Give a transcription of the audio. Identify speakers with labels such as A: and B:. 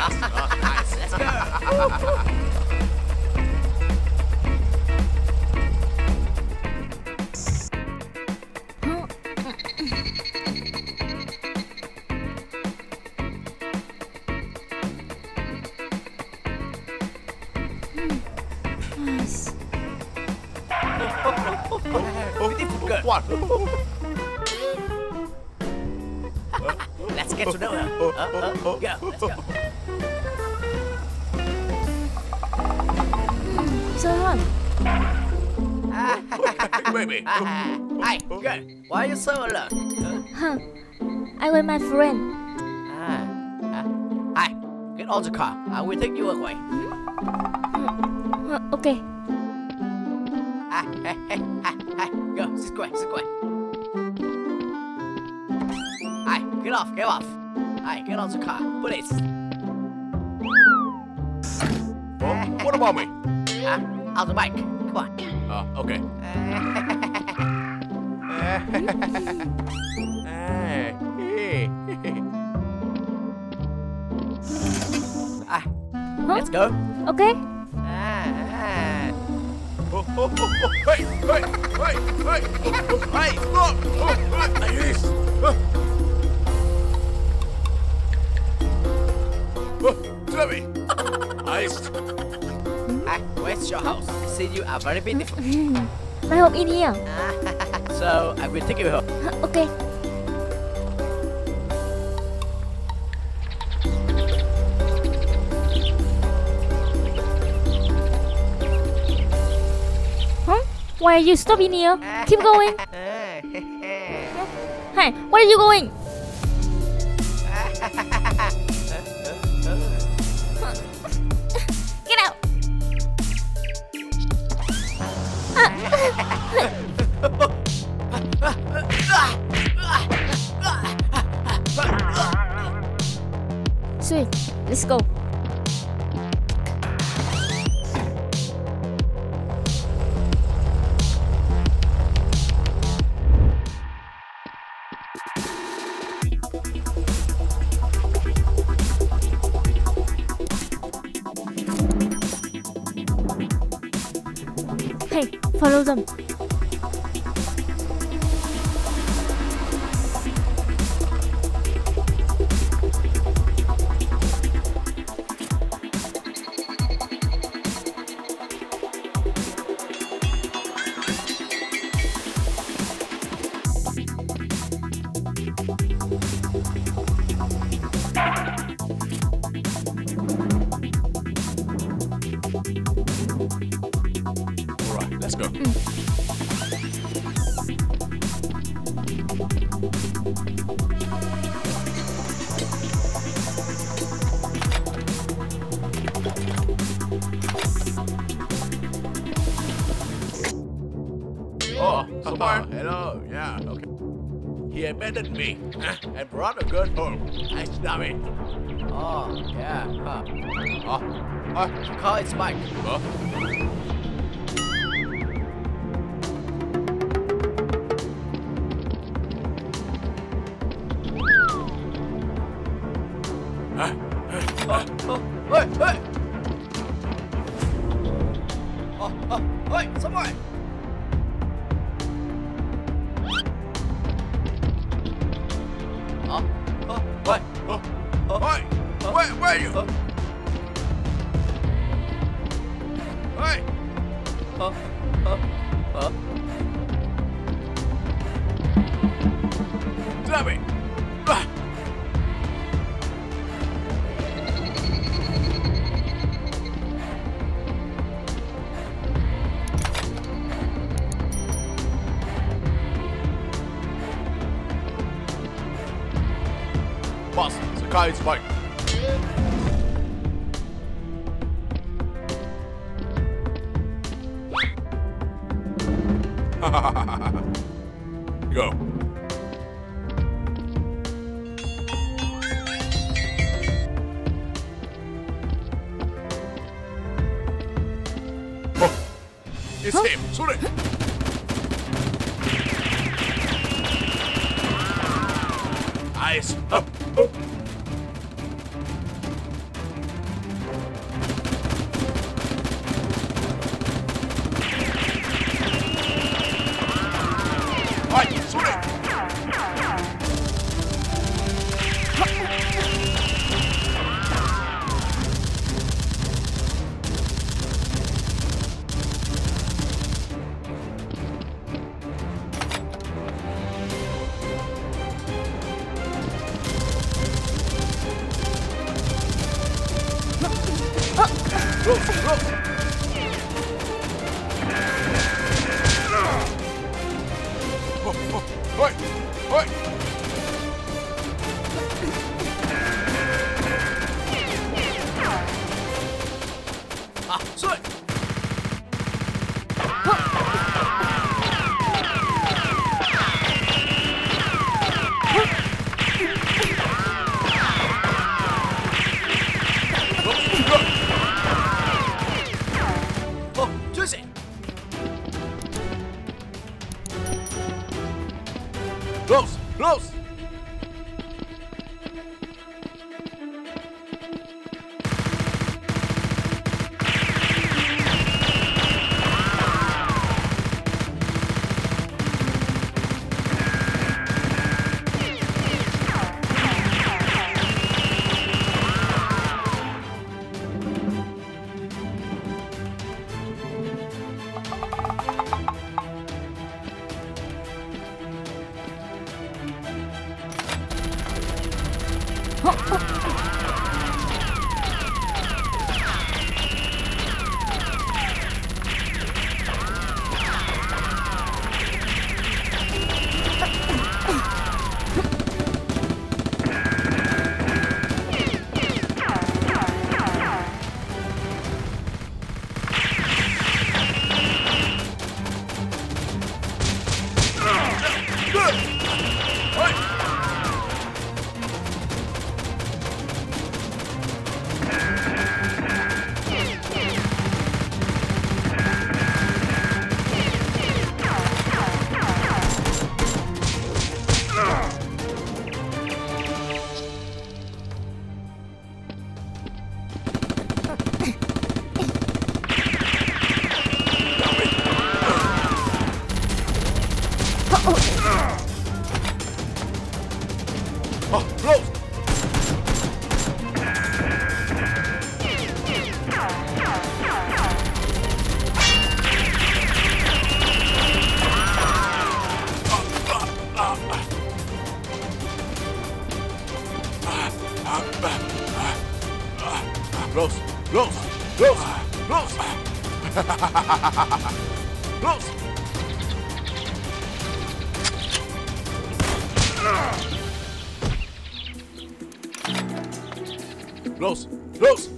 A: Let's? Let's get to know her. Uh, uh, go. Let's go.
B: So hot.
C: Baby.
A: Hi, girl. Why are you so alone?
B: Huh. I with my friend.
A: Ah, ah. Hi, get on the car. I will take you away.
B: Huh, okay.
A: Ah, hey, hey, hi, hi. Go, this way, this way. Hi, get off, get off. Hi, get on the car, please.
C: Oh, what about me?
A: Ah, on the bike. Come on.
C: Uh, okay. Hey.
A: Ah, let's go.
B: Okay.
A: Ah,
C: Oh, oh, oh, oh, hey, hey, hey, hey, oh, oh, hey, stop!
A: See, you are very beautiful.
B: My home in here.
A: so, I will take you home.
B: Okay. Huh? Why are you stopping here? Keep going. Hey, where are you going? Sweet. Let's go. Follow them.
C: Go. Oh, oh Samar. Hello. Yeah, okay. He abandoned me huh, and brought a girl home. I stop it.
A: Oh, yeah. Huh.
C: Oh, oh,
A: Call it Spike.
C: oh.
A: Oh, oh, hey, someone. Oh, oh, what?
C: Oh,
A: Oh,
C: Hey, where, where are you?
A: oh,
C: Hey,
A: oh, oh, oh.
C: stop it. Boss, the car is mine. Go. Oh, it's huh? him. Sorry. Eyes up. Okay. Los, los, los. Los. Los, los.